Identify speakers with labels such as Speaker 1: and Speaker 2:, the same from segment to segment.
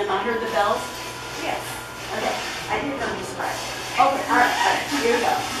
Speaker 1: it heard the belt? Yes. Okay. I didn't understand. Okay, all right, all right. Here we go.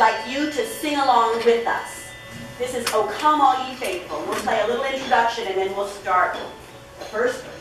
Speaker 1: Like you to sing along with us. This is O Come All Ye Faithful. We'll play a little introduction and then we'll start the first verse.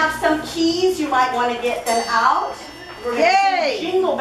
Speaker 1: Have some keys, you might want to get them out. We're going to jingle